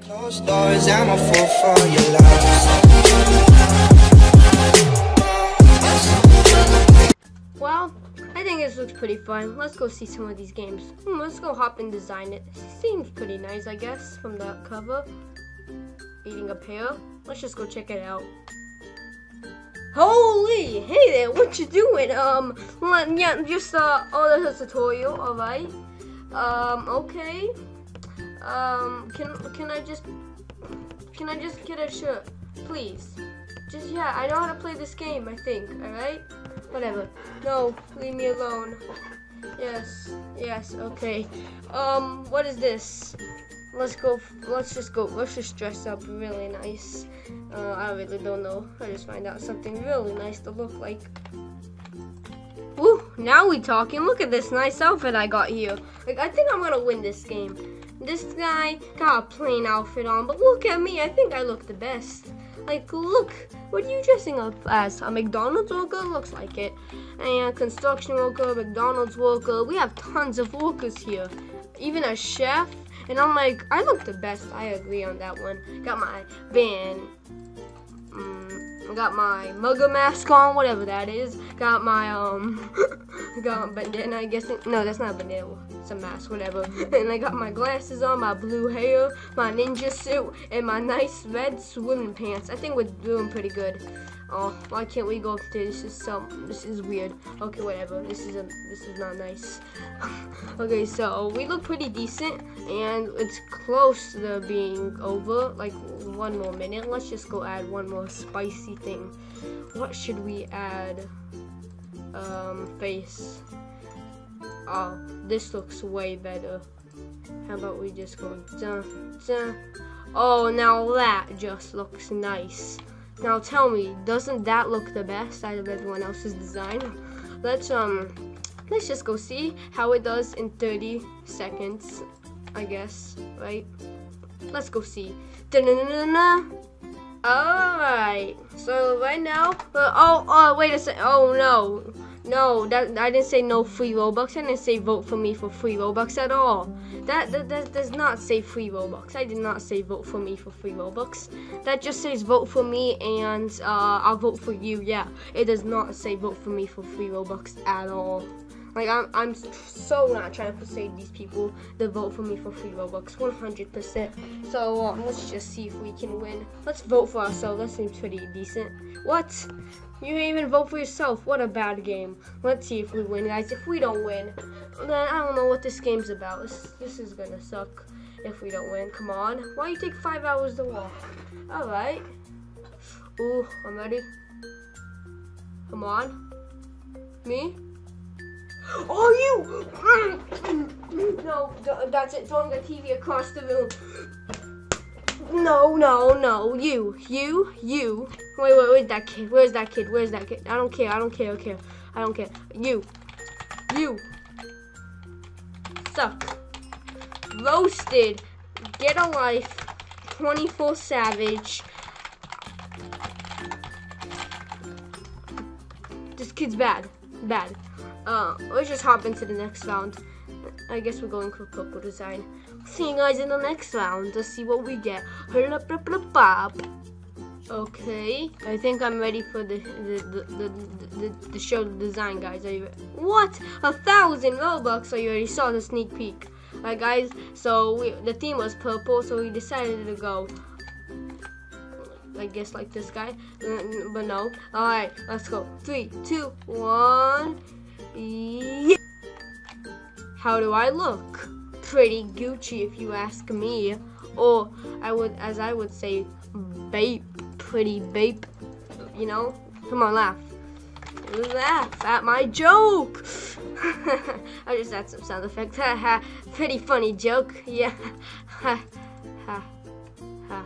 Closed doors, I'm a fool for your love. Well, I think this looks pretty fun. Let's go see some of these games. Hmm, let's go hop and design it. Seems pretty nice, I guess, from the cover. Eating a pear. Let's just go check it out. Holy! Hey there, what you doing? Um, yeah, just, uh, oh, there's a tutorial, alright. Um, okay. Um, can, can I just, can I just get a shirt? Please. Just, yeah, I know how to play this game, I think, alright? Whatever. No, leave me alone. Yes, yes, okay. Um, what is this? Let's go, let's just go, let's just dress up really nice. Uh, I really don't know. I just find out something really nice to look like. Woo, now we talking. Look at this nice outfit I got here. Like, I think I'm gonna win this game. This guy got a plain outfit on, but look at me. I think I look the best. Like, look, what are you dressing up as? A McDonald's worker? Looks like it. And construction worker, McDonald's worker. We have tons of workers here. Even a chef. And I'm like, I look the best. I agree on that one. Got my band. Got my mugger mask on, whatever that is. Got my um, got bandana. I guess no, that's not a bandana. It's a mask, whatever. And I got my glasses on, my blue hair, my ninja suit, and my nice red swimming pants. I think we're doing pretty good. Oh, why can't we go upstairs? This is so. This is weird. Okay, whatever. This is a. This is not nice. okay, so we look pretty decent, and it's close to being over. Like one more minute. Let's just go add one more spicy thing. What should we add? Um, face. Oh, this looks way better. How about we just go dun dun? Oh, now that just looks nice. Now tell me, doesn't that look the best out of everyone else's design? Let's um, let's just go see how it does in 30 seconds, I guess, right? Let's go see. Alright, so right now, uh, oh, oh, wait a sec, oh no, no, that I didn't say no free Robux. I didn't say vote for me for free Robux at all. That, that that does not say free Robux. I did not say vote for me for free Robux. That just says vote for me and uh, I'll vote for you. Yeah, it does not say vote for me for free Robux at all. Like I'm, I'm so not trying to persuade these people to vote for me for free Robux, 100%. So uh, let's just see if we can win. Let's vote for ourselves. That seems pretty decent. What? You didn't even vote for yourself. What a bad game. Let's see if we win, guys. If we don't win, then I don't know what this game's about. This, this is gonna suck if we don't win. Come on. Why you take five hours to walk? All right. Ooh, I'm ready. Come on. Me? Oh, you! No, that's it. Throwing the TV across the room. No, no, no. You, you, you. Wait, wait, where's that kid? Where's that kid? Where's that kid? I don't care. I don't care. I don't care. I don't care. You, you. Suck. Roasted. Get a life. 24 Savage. This kid's bad. Bad. Uh, let's just hop into the next round. I guess we're going for Coco design. See you guys in the next round to see what we get. Okay, I think I'm ready for the the the, the, the, the show design, guys. Are you? What? A thousand Robux! So you already saw the sneak peek. Alright, guys. So we, the theme was purple, so we decided to go. I guess like this guy, but no. All right, let's go. Three, two, one. Yeah. How do I look? Pretty Gucci, if you ask me. Or I would, as I would say, bape. Pretty bape. You know? Come on, laugh. Laugh at my joke. I just add some sound effects. Ha ha. Pretty funny joke. Yeah. Ha ha ha.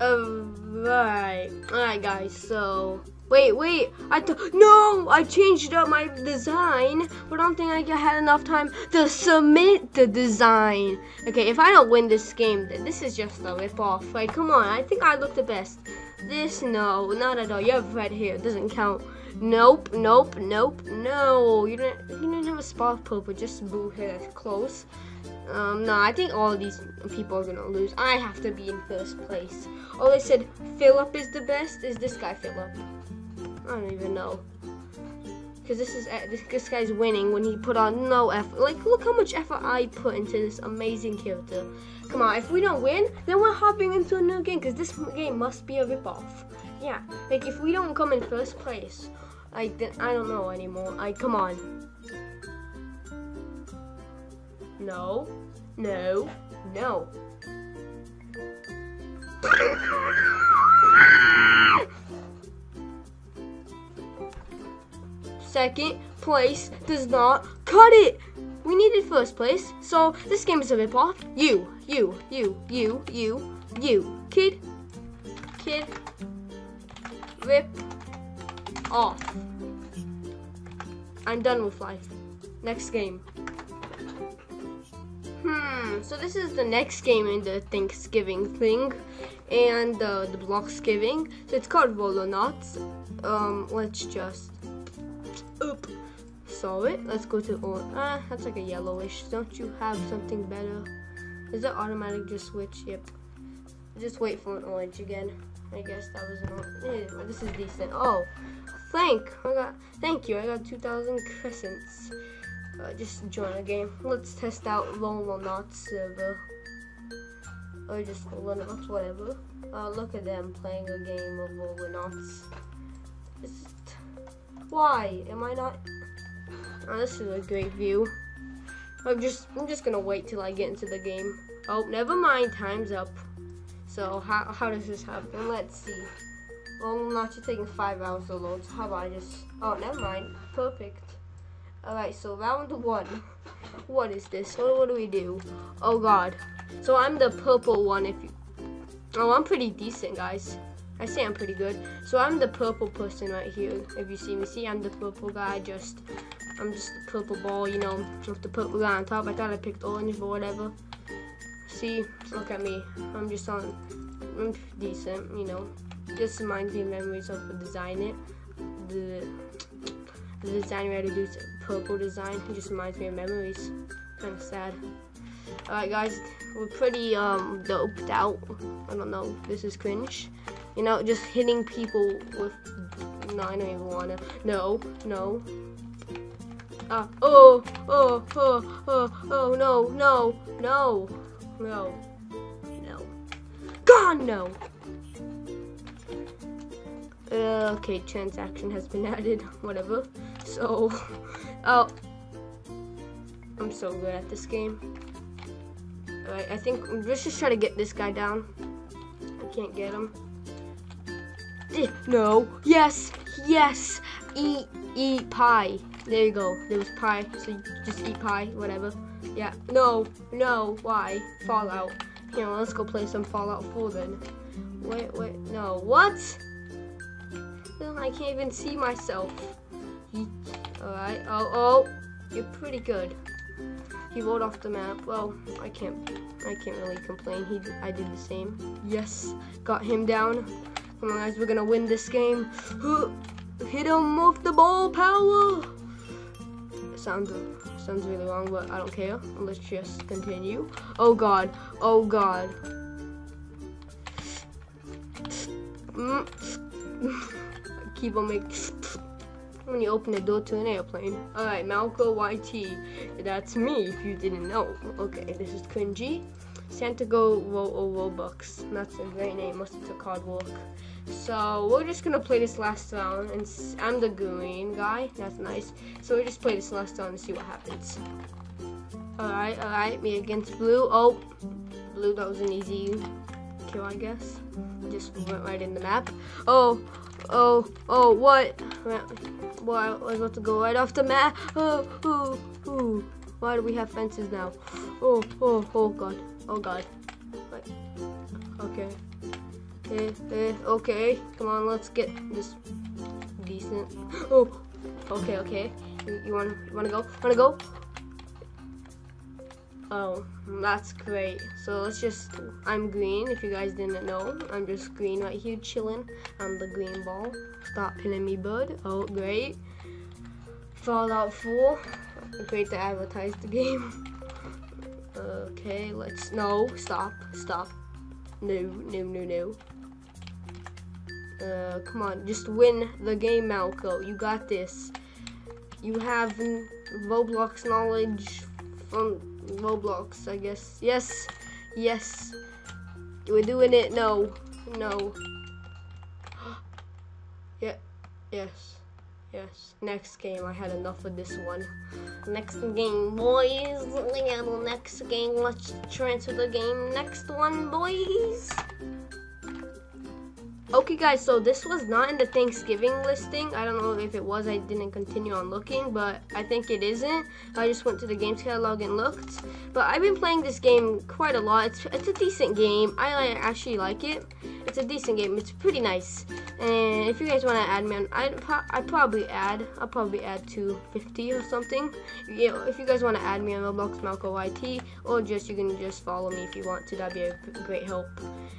Alright. Alright guys, so wait, wait, I th- no, I changed up my design, but I don't think I had enough time to submit the design. Okay, if I don't win this game, then this is just a rip off. Like, come on, I think I look the best. This, no, not at all. You have red hair, it doesn't count. Nope, nope, nope, no. You didn't, you didn't have a spot purple, just blue hair. Close. Um, no, I think all these people are gonna lose. I have to be in first place. All they said Philip is the best. Is this guy Philip? I don't even know. Cause this is uh, this, this guy's winning when he put on no effort. Like, look how much effort I put into this amazing character. Come on, if we don't win, then we're hopping into a new game. Cause this game must be a ripoff. Yeah, like if we don't come in first place, like then I don't know anymore. Like, come on. No, no, no. Second place does not cut it. We needed first place, so this game is a rip off. You, you, you, you, you, you, kid, kid, rip off. I'm done with life. Next game. Hmm, so this is the next game in the Thanksgiving thing and uh, the Bloxgiving. So it's called Rolonauts. Um, let's just. Saw it. Let's go to. Or- ah, that's like a yellowish. Don't you have something better? Is it automatic just switch? Yep. Just wait for an orange again. I guess that was an orange. This is decent. Oh, thank. I got. Thank you. I got 2,000 crescents. Uh, just join a game. Let's test out Rolonauts server. Or just Rolonauts, whatever. Uh, look at them playing a game of. It's just, why am I not? Oh, this is a great view. I'm just I'm just gonna wait till I get into the game. Oh, never mind. Time's up. So how how does this happen? Let's see. Well, not just taking five hours to load. So how about I just? Oh, never mind. Perfect. Alright, so round one. What is this? What, what do we do? Oh god. So I'm the purple one if you Oh I'm pretty decent guys. I say I'm pretty good. So I'm the purple person right here. If you see me. See I'm the purple guy just I'm just the purple ball, you know, with the purple guy on top. I thought I picked orange but whatever. See, look at me. I'm just on I'm decent, you know. Just reminds me memories of the design it. The the design we had to do purple design. It just reminds me of memories. Kind of sad. Alright guys, we're pretty um doped out. I don't know, this is cringe. You know, just hitting people with no, I don't even wanna. No, no. Ah, oh, oh, oh, oh, oh, no, no, no, no, no. God, no. Uh, okay, transaction has been added. Whatever. So, oh, I'm so good at this game. Alright, I think let's just try to get this guy down. I can't get him. No. Yes. Yes. Eat. Eat pie. There you go. There was pie. So you just eat pie. Whatever. Yeah. No. No. Why? Fallout. Here, let's go play some Fallout 4 then. Wait. Wait. No. What? I can't even see myself. Alright. Oh, oh. You're pretty good. He rolled off the map. Well, I can't. I can't really complain. He, I did the same. Yes, got him down. Come on, guys. We're gonna win this game. Hit him with the ball power. Sounds sounds really wrong, but I don't care. Let's just continue. Oh God. Oh God. Mm. Keep on making when you open the door to an airplane. Alright, Malko YT. That's me if you didn't know. Okay, this is cringy. Santa Go Ro oh, Robux. That's a great name. Must have took hard work. So we're just gonna play this last round, and I'm the green guy. That's nice. So we just play this last round and see what happens. All right, all right. Me against blue. Oh, blue. That was an easy kill, I guess. Just went right in the map. Oh, oh, oh. What? Well, I was about to go right off the map. Oh, oh, oh. Why do we have fences now? Oh, oh, oh, God. Oh, God. Okay. Eh, eh, okay. Come on, let's get this decent. Oh, okay, okay. You, you want, you want to go? Want to go? Oh, that's great. So let's just, I'm green, if you guys didn't know. I'm just green right here, chilling on the green ball. Stop pinning me, bud. Oh, great. Fallout 4. Great to advertise the game. Okay, let's no stop, stop. No, no, no, no. Uh, come on, just win the game, Malko. You got this. You have Roblox knowledge from Roblox, I guess. Yes, yes. We're doing it. No, no. yeah, yes. Yes. Next game. I had enough of this one. Next game, boys. Next game. Let's transfer the game. Next one, boys. Okay guys, so this was not in the Thanksgiving listing. I don't know if it was, I didn't continue on looking, but I think it isn't. I just went to the games catalog and looked. But I've been playing this game quite a lot. It's, it's a decent game. I actually like it. It's a decent game. It's pretty nice. And if you guys want to add me on, I'd, pro I'd probably add, I'll probably add 250 or something. You know, if you guys want to add me on Roblox, Malko YT, or just, you can just follow me if you want to. That'd be a great help.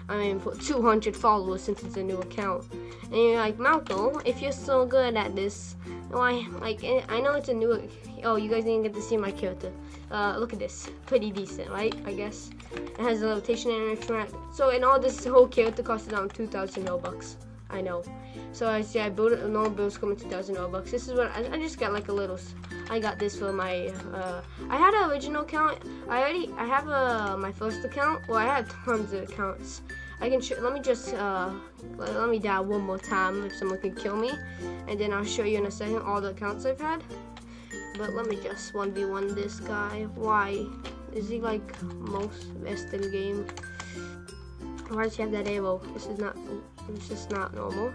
I mean, put 200 followers since it's a new account. And you're like, Malko, if you're so good at this, why, like, eh, I know it's a new, oh, you guys didn't get to see my character. Uh, look at this, pretty decent, right, I guess. It has a levitation and interact. So, in all this whole character costs around 2,000 Robux. I know. So I see I built a normal bills coming 2,000 Robux. This is what, I, I, just got like a little, I got this for my, uh, I had an original account. I already, I have a, my first account. Well, I have tons of accounts. I can let me just, uh, let, let, me die one more time if someone can kill me. And then I'll show you in a second all the accounts I've had. But let me just 1v1 this guy. Why? Is he like most best in game? Why does he have that arrow? This is not, it's just not normal.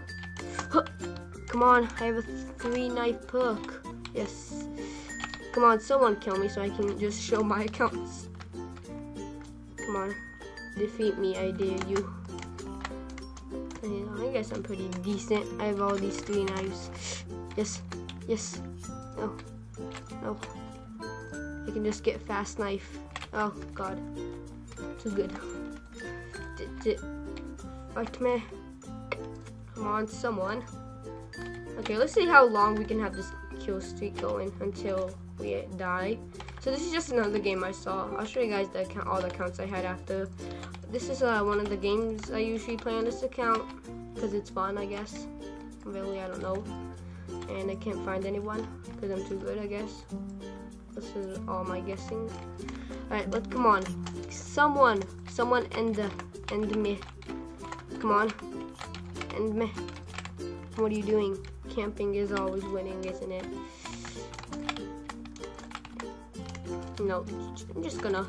Come on, I have a three knife perk. Yes. Come on, someone kill me so I can just show my accounts. Come on. Defeat me, I dare you. I guess I'm pretty decent. I have all these three knives. Yes, yes. No, no. I can just get fast knife. Oh god, too good. D -d Fight me. Come on, someone. Okay, let's see how long we can have this kill streak going until we die. So this is just another game I saw. I'll show you guys the account, all the accounts I had after. This is uh, one of the games I usually play on this account because it's fun, I guess. Really, I don't know. And I can't find anyone because I'm too good, I guess. This is all my guessing. Alright, but come on. Someone, someone end, end me. Come on. End me. What are you doing? Camping is always winning, isn't it? No, I'm just gonna.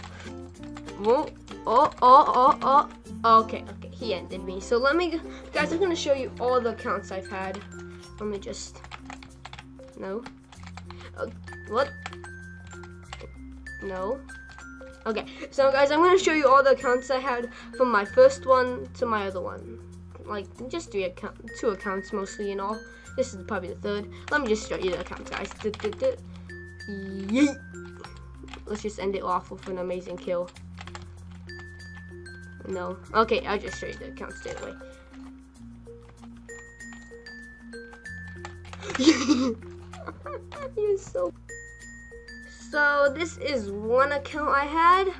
Oh, oh, oh, oh, oh. Okay, okay, he ended me. So let me, guys, I'm gonna show you all the accounts I've had. Let me just. No. Uh, what? No. Okay, so guys, I'm gonna show you all the accounts I had from my first one to my other one. Like, just three account, two accounts mostly and all. This is probably the third. Let me just show you the accounts, guys. Yeet. Let's just end it off with an amazing kill. No. Okay, I'll just show you the account straight away. You're so... So, this is one account I had.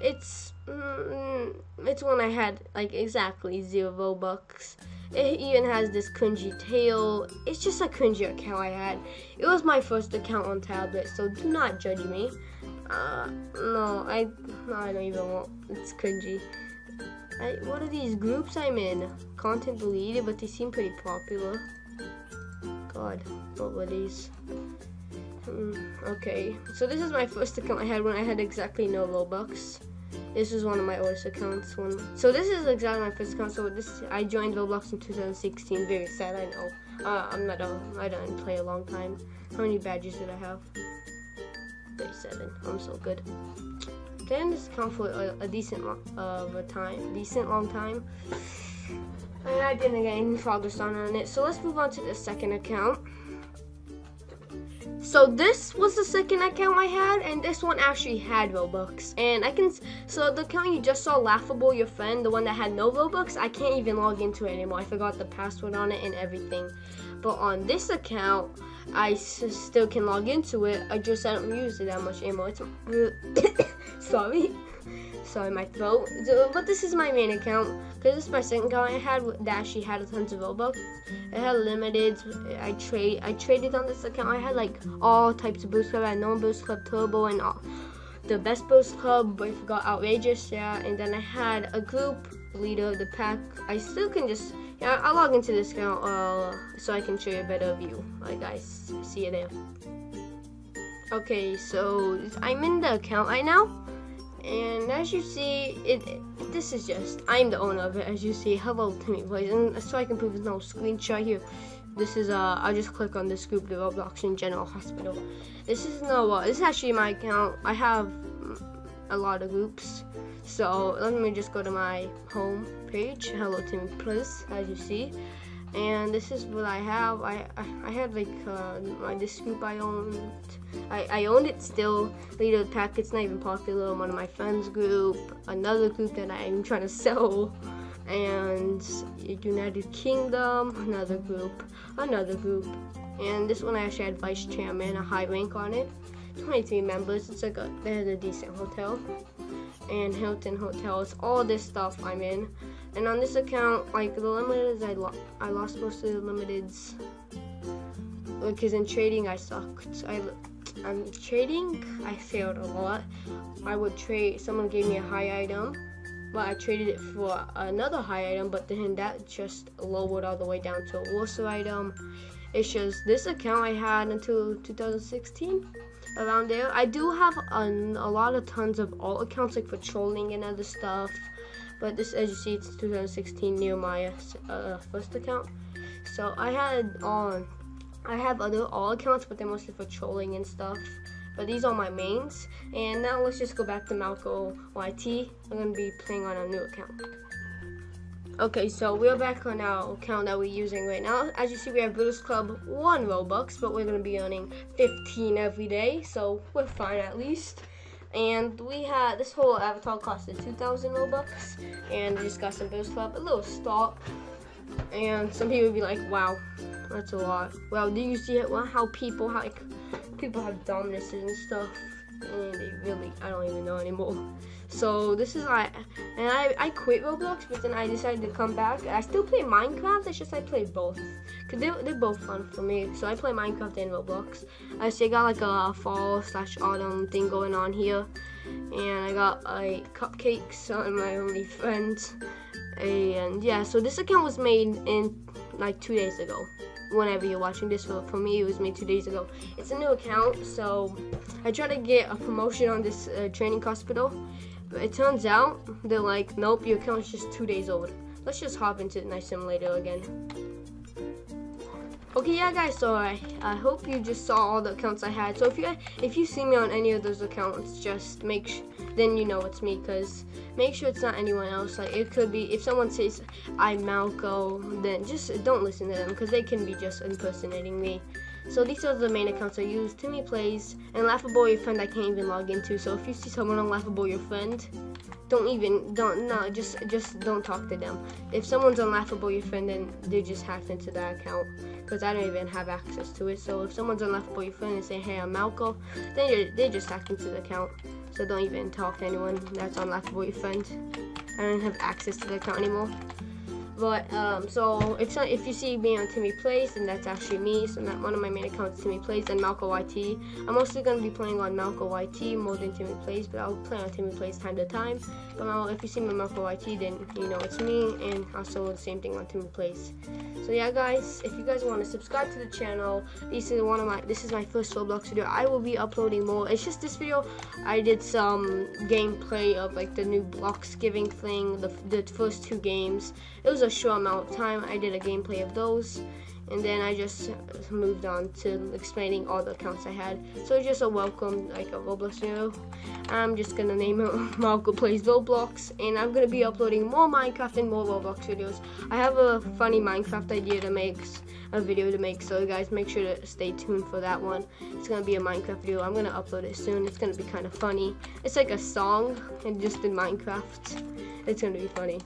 It's... Mm, it's one I had, like, exactly zero bucks. It even has this cringy tail. It's just a cringy account I had. It was my first account on tablet, so do not judge me. Uh, no, I, no, I don't even want. It's cringy. I, what are these groups I'm in? Content deleted, but they seem pretty popular. God, what were these? Mm, okay, so this is my first account I had when I had exactly no Robux. This is one of my oldest accounts. One. So this is exactly my first account. So this I joined Roblox in 2016. Very sad, I know. Uh, I'm not a. I don't play a long time. How many badges did I have? 37. I'm so good. Then this account for a, a decent uh, of a time, decent long time. And I didn't get any progress on it. So let's move on to the second account. So this was the second account I had, and this one actually had Robux. And I can, so the account you just saw, Laughable, your friend, the one that had no Robux, I can't even log into it anymore. I forgot the password on it and everything. But on this account, I still can log into it. I just I don't use it that much anymore. It's, sorry. Sorry, my throat. But this is my main account because this is my second account I had that she had a tons of Robux. It had limited. I trade. I traded on this account. I had like all types of Builders Club. I had no Builders Club, turbo, and all. The best Builders Club. I forgot outrageous. Yeah, and then I had a group leader of the pack. I still can just. Yeah, I'll log into this account uh, so I can show you a better view. Alright, guys, see you there. Okay, so I'm in the account right now and as you see it, it, this is just i'm the owner of it as you see. Hello timmy plays and so i can prove there's no screenshot here this is uh i'll just click on this group the roblox in general hospital. This is no uh, this is actually my account. I have a lot of groups. So let me just go to my home page. Hello timmy plays as you see and this is what I have. I I, I had like uh, my this group I owned. I, I owned it still. Later pack it's not even popular. One of my friends group, another group that I'm trying to sell, and United Kingdom, another group, another group, and this one I actually had vice chairman, a high rank on it. 23 members. It's like a they had a decent hotel and Hilton hotels. All this stuff I'm in. And on this account, like the limiteds, I, lo- I lost most of the limiteds because in trading I sucked. I I'm trading, I failed a lot. I would trade. Someone gave me a high item, but I traded it for another high item. But then that just lowered all the way down to a worse item. It's just this account I had until 2016 around there. I do have a, a lot of tons of alt accounts like for trolling and other stuff. But this, as you see, it's 2016 Nehemiah uh, first account. So I had on, I have other all accounts, but they're mostly for trolling and stuff. But these are my mains. And now let's just go back to Malko YT. I'm gonna be playing on a new account. Okay, so we're back on our account that we're using right now. As you see, we have Builders Club 1 Robux, but we're going to be earning 15 every day, so we're fine at least and we had this whole avatar costed 2,000 Robux, and I just got some Builders Club, a little stock, and some people would be like, wow, that's a lot. Well, do you see it? Well, how people, how, like, people have dominances and stuff, and they really, I don't even know anymore. So this is like, and I, I quit Roblox, but then I decided to come back. I still play Minecraft, it's just I play both. Cause they're, they're both fun for me. So I play Minecraft and Roblox. I still got like a fall slash autumn thing going on here. And I got like cupcakes on my only friends. And yeah, so this account was made in like two days ago whenever you're watching this. For, for me, it was made two days ago. It's a new account, so I tried to get a promotion on this uh, training hospital. It turns out they're like, nope, your account's just two days old. Let's just hop into the Night Simulator again. Okay, yeah, guys. So I, I hope you just saw all the accounts I had. So if you if you see me on any of those accounts, just make then you know it's me. Cause make sure it's not anyone else. Like it could be if someone says I'm Malko, then just don't listen to them because they can be just impersonating me. So these are the main accounts I use. Timmy Plays and Laughable Your Friend I can't even log into. So if you see someone on Laughable Your Friend, don't even don't no just just don't talk to them. If someone's on Laughable Your Friend, then they just hacked into that account because I don't even have access to it. So if someone's on Laughable Your Friend and say hey I'm Malko, then they just hacked into the account. So don't even talk to anyone that's on Laughable Your Friend. I don't have access to the account anymore. But um, so if if you see me on Timmy Plays, then that's actually me. So not one of my main accounts, Timmy Plays and Malko YT. I'm mostly gonna be playing on Malko YT more than Timmy Plays, but I'll play on Timmy Plays time to time. But uh, if you see me on Malko YT, then you know it's me, and also the same thing on Timmy Plays. So yeah, guys, if you guys want to subscribe to the channel, this is one of my this is my first Roblox video. I will be uploading more. It's just this video. I did some gameplay of like the new Bloxgiving thing, the the first two games. It was a short amount of time. I did a gameplay of those, and then I just moved on to explaining all the accounts I had. So just a welcome, like a Roblox video. I'm just gonna name it Malko Plays Roblox, and I'm gonna be uploading more Minecraft and more Roblox videos. I have a funny Minecraft idea to make, a video to make, so guys make sure to stay tuned for that one. It's gonna be a Minecraft video. I'm gonna upload it soon. It's gonna be kind of funny. It's like a song, and just in Minecraft. It's gonna be funny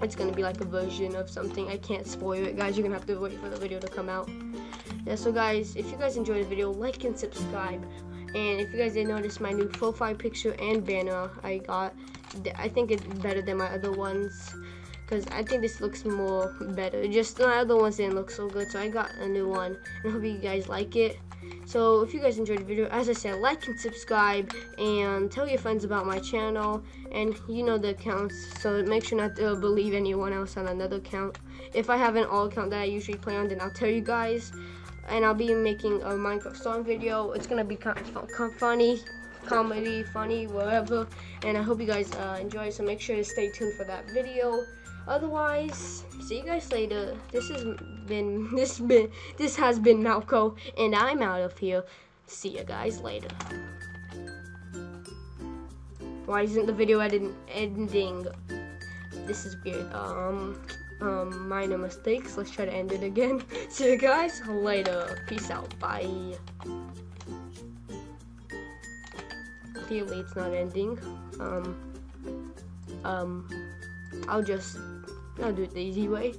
it's gonna be like a version of something. I can't spoil it, guys. You're gonna have to wait for the video to come out. Yeah, so guys, if you guys enjoyed the video, like and subscribe. And if you guys didn't notice my new profile picture and banner I got, I think it's better than my other ones because I think this looks more better. Just my other ones didn't look so good, so I got a new one. And I hope you guys like it. So if you guys enjoyed the video, as I said, like and subscribe and tell your friends about my channel. And you know the accounts, so make sure not to believe anyone else on another account. If I have an all account that I usually play on, then I'll tell you guys. And I'll be making a Minecraft song video. It's gonna be kind of funny, comedy, funny, whatever. And I hope you guys uh, enjoy. So make sure to stay tuned for that video. Otherwise, see you guys later. This has been this been this has been Malko, and I'm out of here. See you guys later. Why isn't the video edit ending? This is weird. Um, um, minor mistakes. Let's try to end it again. See you guys later. Peace out. Bye. Clearly, it's not ending. Um, um. I'll just, I'll do it the easy way.